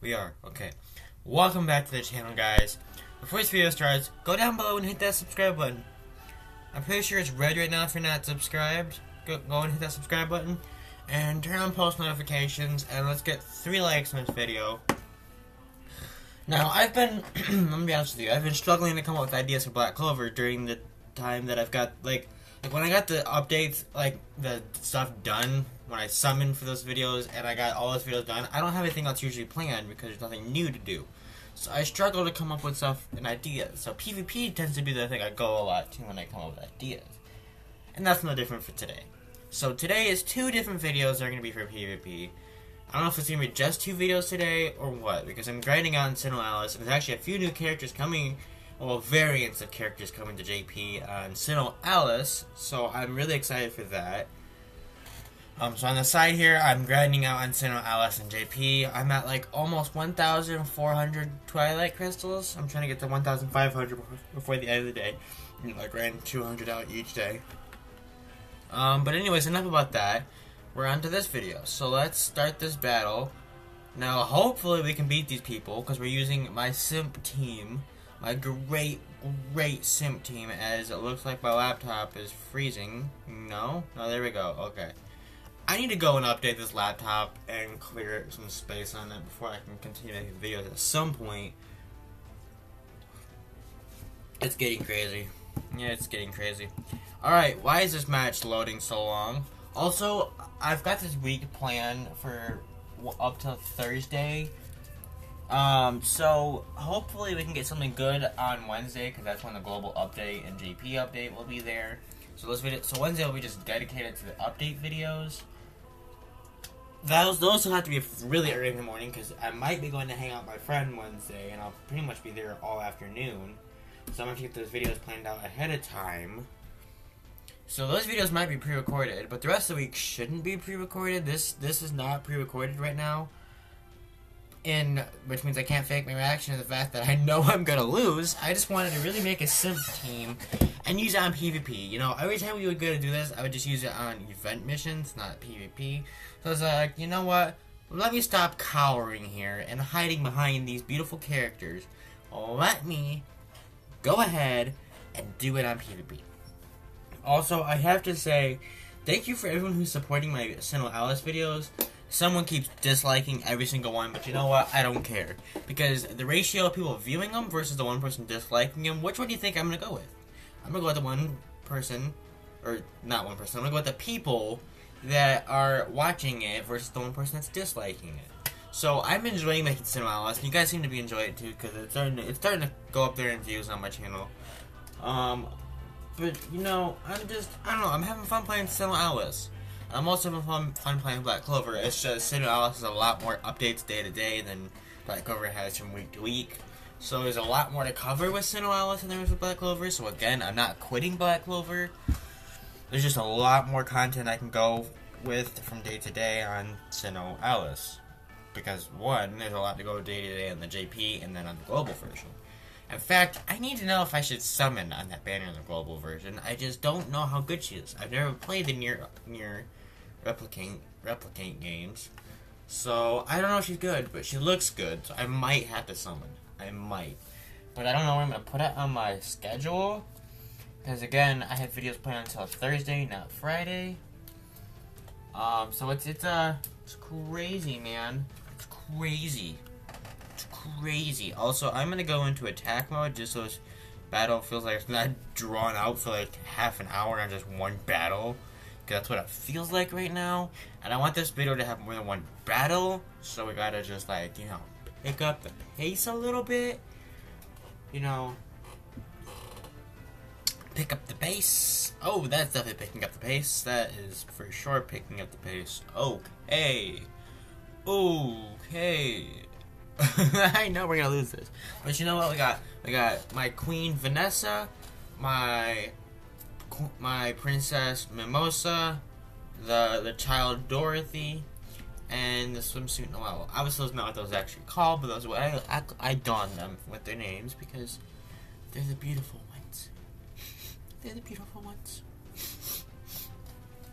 We are, okay. Welcome back to the channel, guys. Before this video starts, go down below and hit that subscribe button. I'm pretty sure it's red right now if you're not subscribed. Go, go and hit that subscribe button. And turn on post notifications, and let's get three likes on this video. Now, I've been, let me be honest with you, I've been struggling to come up with ideas for Black Clover during the time that I've got, like, like when I got the updates, like, the stuff done, when I summoned for those videos, and I got all those videos done, I don't have anything else usually planned because there's nothing new to do. So I struggle to come up with stuff and ideas. So PvP tends to be the thing I go a lot to when I come up with ideas. And that's no different for today. So today is two different videos that are going to be for PvP. I don't know if it's going to be just two videos today or what, because I'm grinding out in SINoALICE, and there's actually a few new characters coming, well, variants of characters coming to JP on Sinnoh Alice, so I'm really excited for that. Um, so on the side here, I'm grinding out on SINoALICE and JP. I'm at like almost 1,400 Twilight Crystals. I'm trying to get to 1,500 before the end of the day. Know, I grind 200 out each day. Um, but anyways, enough about that. We're on to this video. So let's start this battle. Now, hopefully we can beat these people, because we're using my simp team. My great, great simp team, as it looks like my laptop is freezing. No? No, there we go. Okay. I need to go and update this laptop and clear some space on it before I can continue making videos at some point. It's getting crazy. Yeah, it's getting crazy. Alright, why is this match loading so long? Also, I've got this week planned for up to Thursday. Um, so hopefully we can get something good on Wednesday because that's when the global update and JP update will be there. So this video, so Wednesday will be just dedicated to the update videos. Those those will have to be really early in the morning because I might be going to hang out with my friend Wednesday, and I'll pretty much be there all afternoon. So I'm gonna get those videos planned out ahead of time. So those videos might be pre-recorded, but the rest of the week shouldn't be pre-recorded. This this is not pre-recorded right now, and which means I can't fake my reaction to the fact that I know I'm gonna lose. I just wanted to really make a simp team and use it on PvP. You know, every time we would go to do this, I would just use it on event missions, not PvP. So I was like, you know what? Let me stop cowering here and hiding behind these beautiful characters. Let me go ahead and do it on PvP. Also, I have to say, thank you for everyone who's supporting my SINoALICE videos. Someone keeps disliking every single one, but you know what? I don't care. Because the ratio of people viewing them versus the one person disliking them, which one do you think I'm gonna go with? I'm gonna go with the one person, or not one person, I'm gonna go with the people that are watching it versus the one person that's disliking it. So I'm enjoying making Alice, and you guys seem to be enjoying it too, because it's starting to, it's starting to go up there in views on my channel. Um, but you know, I'm just I don't know. I'm having fun playing SINoALICE. I'm also fun, fun playing Black Clover. It's just SINoALICE has a lot more updates day to day than Black Clover has from week to week. So there's a lot more to cover with SINoALICE than there is with Black Clover. So again, I'm not quitting Black Clover. There's just a lot more content I can go with from day to day on SINoALICE. Because one, there's a lot to go day to day on the JP and then on the global version. In fact, I need to know if I should summon on that banner in the global version. I just don't know how good she is. I've never played the NieR NieR replicate replicate games. So I don't know if she's good, but she looks good, so I might have to summon. I might. But I don't know where I'm gonna put it on my schedule. Because again, I have videos planned until Thursday, not Friday. Um, so it's it's uh it's crazy, man. It's crazy. It's crazy. Also, I'm gonna go into attack mode just so this battle feels like it's not drawn out for like half an hour on just one battle. That's what it feels like right now. And I want this video to have more than one battle, so we gotta just like, you know, pick up the pace a little bit. You know, pick up the pace. Oh, that's definitely picking up the pace. That is for sure picking up the pace. Okay. Okay. I know we're gonna lose this. But you know what? We got we got my queen Vanessa, my my princess Mimosa, the the child Dorothy, and the swimsuit Noelle. Obviously, those not what those actually called, but those I I, I donned them with their names because they're the beautiful ones. they're the beautiful ones.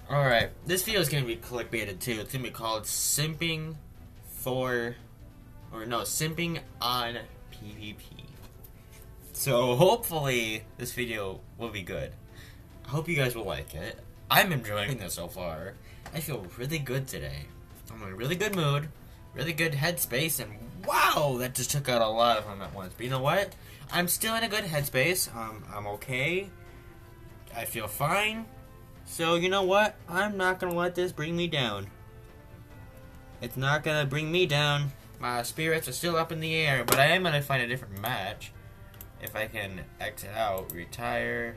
All right, this video is gonna be clickbaited too. It's gonna be called "Simping for," or no, "Simping on PvP." So hopefully this video will be good. I hope you guys will like it. I'm enjoying this so far. I feel really good today. I'm in a really good mood, really good headspace, and wow, that just took out a lot of them at once. But you know what? I'm still in a good headspace. Um, I'm okay. I feel fine. So you know what? I'm not gonna let this bring me down. It's not gonna bring me down. My spirits are still up in the air, but I am gonna find a different match. If I can exit out, retire.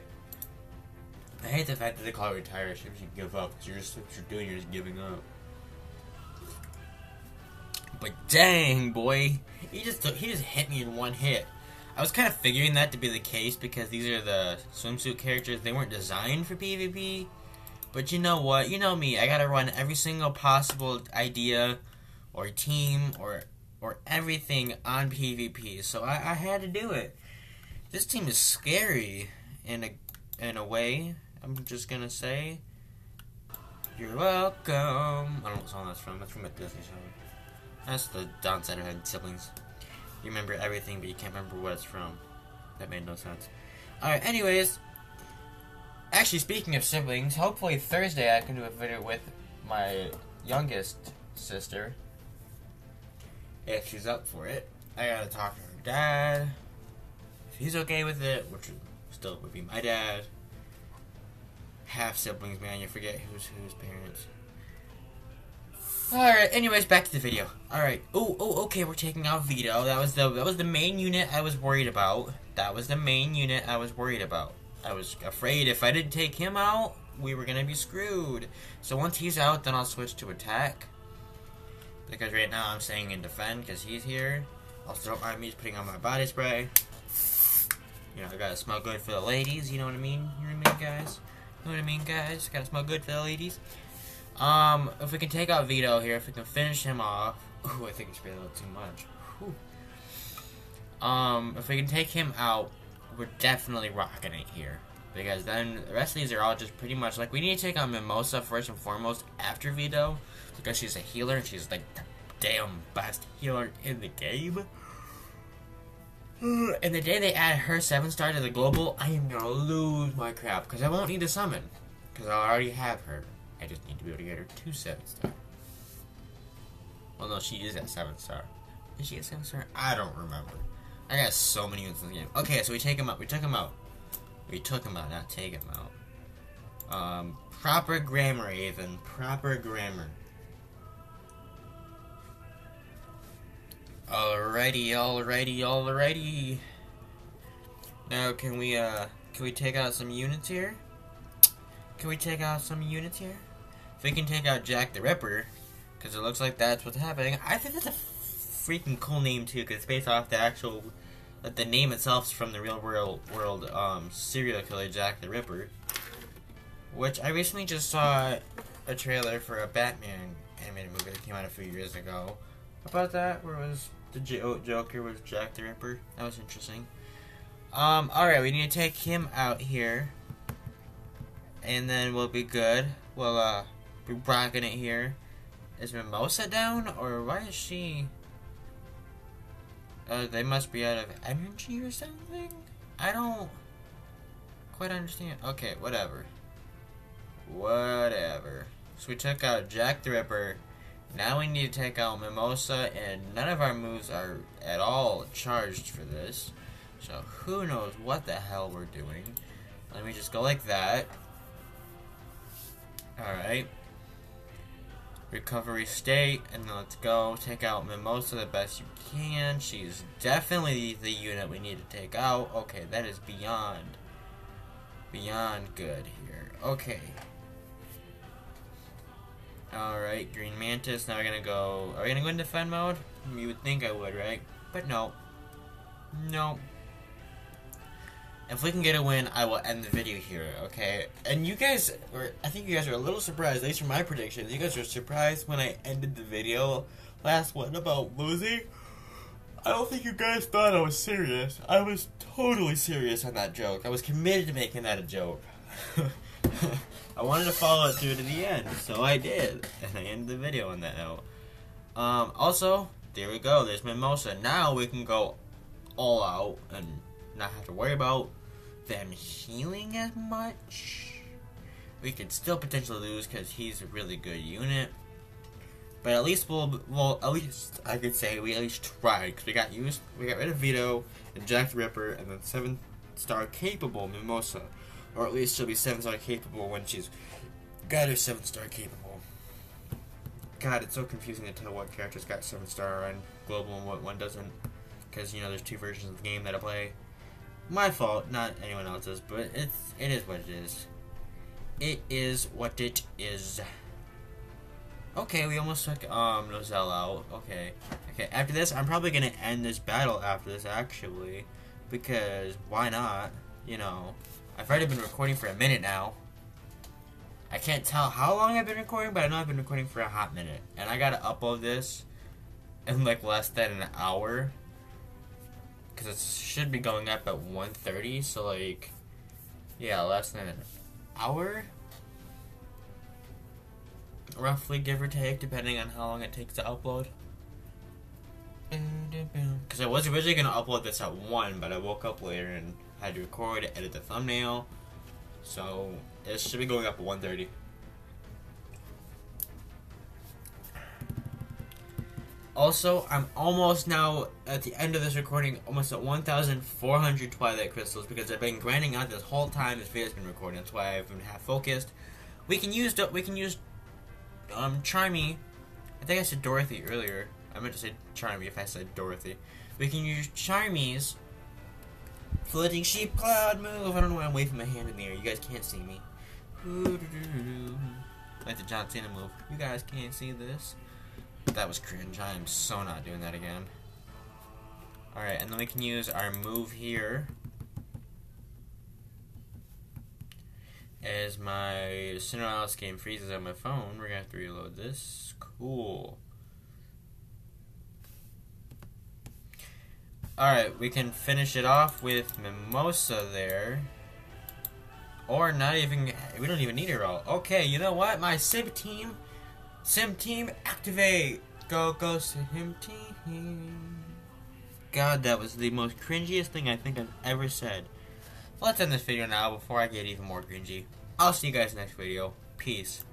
I hate the fact that they call it retire. I should give up. Cause you're just what you're doing. You're just giving up. But dang, boy, he just took, he just hit me in one hit. I was kind of figuring that to be the case because these are the swimsuit characters. They weren't designed for PvP. But you know what? You know me. I gotta run every single possible idea or team or or everything on PvP. So I, I had to do it. This team is scary in a in a way. I'm just gonna say. You're welcome. I don't know what song that's from. That's from a Disney song. That's the Don Centerhead siblings. You remember everything, but you can't remember what it's from. That made no sense. Alright, anyways. Actually, speaking of siblings, hopefully Thursday I can do a video with my youngest sister. If she's up for it. I gotta talk to her dad. If he's okay with it, which still would be my dad. Half siblings, man, you forget who's whose parents. Alright, anyways, back to the video. Alright. Oh, oh, okay, we're taking out Vetto. That was the that was the main unit I was worried about. That was the main unit I was worried about. I was afraid if I didn't take him out, we were gonna be screwed. So once he's out, then I'll switch to attack. Because right now I'm staying in defend because he's here. I'll start my armies putting on my body spray. You know, I gotta smell good for the ladies, you know what I mean? You know what I mean, guys? Know what I mean, guys? Gotta smell good for the ladies. Um, if we can take out Vetto here, if we can finish him off. Ooh, I think it's a little too much. Um, if we can take him out, we're definitely rocking it here. Because then the rest of these are all just pretty much like we need to take on Mimosa first and foremost after Vetto. Because she's a healer and she's like the damn best healer in the game. And the day they add her 7 star to the global, I am gonna lose my crap. Because I won't need to summon. Because I already have her. I just need to be able to get her two 7 star. Well, no, she is at 7 star. Is she at 7 star? I don't remember. I got so many units in the game. Okay, so we take him out. We took him out. We took him out, not take him out. Um, proper grammar, Ethan. Proper grammar. Alrighty, alrighty, alrighty. Now, can we, uh, can we take out some units here? Can we take out some units here? If we can take out Jack the Ripper, because it looks like that's what's happening. I think that's a freaking cool name, too, because it's based off the actual, like, the name itself is from the real world, world, um, serial killer Jack the Ripper. Which I recently just saw a trailer for a Batman animated movie that came out a few years ago. About that, where it was the J- Joker was Jack the Ripper. That was interesting. Um, alright, we need to take him out here. And then we'll be good. We'll, uh, be rocking it here. Is Mimosa down? Or why is she... Uh, they must be out of energy or something? I don't quite understand. Okay, whatever. Whatever. So we took out Jack the Ripper. Now we need to take out Mimosa, and none of our moves are at all charged for this. So who knows what the hell we're doing. Let me just go like that. Alright. Recovery state, and then let's go. Take out Mimosa the best you can. She's definitely the unit we need to take out. Okay, that is beyond, beyond good here. Okay. Alright, Green Mantis. Now we're gonna go. Are we gonna go in defend mode? You would think I would, right? But no. No. if we can get a win, I will end the video here, okay? And you guys, or I think you guys are a little surprised, at least from my predictions. You guys were surprised when I ended the video last one about losing. I don't think you guys thought I was serious. I was totally serious on that joke. I was committed to making that a joke. I wanted to follow it through to the end, so I did. And I ended the video on that note. Um, also, there we go. There's Mimosa. Now we can go all out and not have to worry about them healing as much. We could still potentially lose because he's a really good unit. But at least we'll, well, at least I could say we at least tried because we got used, we got rid of Vetto and Jack the Ripper and then seven star capable Mimosa, or at least she'll be seven star capable when she's got her seven star capable. God, it's so confusing to tell what characters got seven star on global and what one doesn't, because you know there's two versions of the game that I play. My fault, not anyone else's, but it's it is what it is. It is what it is. Okay, we almost took um out. Okay. Okay, after this, I'm probably gonna end this battle after this actually. Because why not? You know. I've already been recording for a minute now. I can't tell how long I've been recording, but I know I've been recording for a hot minute. And I gotta upload this in like less than an hour. Cause it should be going up at 1.30, so like yeah, less than an hour roughly, give or take, depending on how long it takes to upload. Because I was originally going to upload this at 1, but I woke up later and had to record, edit the thumbnail. So, it should be going up at 1.30. Also, I'm almost now at the end of this recording, almost at 1,400 Twilight Crystals because I've been grinding out this whole time this video's been recording. That's why I've been half focused. We can use we can use um, Charmy. I think I said Dorothy earlier. I meant to say Charmy if I said Dorothy. We can use Charmy's floating sheep cloud move. I don't know why I'm waving my hand in the air. You guys can't see me. Like the John Cena move. You guys can't see this. That was cringe. I am so not doing that again. Alright, and then we can use our move here. As my Cinderella game freezes on my phone, we're gonna have to reload this. Cool. Alright, we can finish it off with Mimosa there. Or not even, we don't even need her all. Okay, you know what? My Sim team, Sim team, activate! Go, go, Sim team. God, that was the most cringiest thing I think I've ever said. Let's end this video now before I get even more cringy. I'll see you guys next video. Peace.